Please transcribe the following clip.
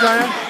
Diane.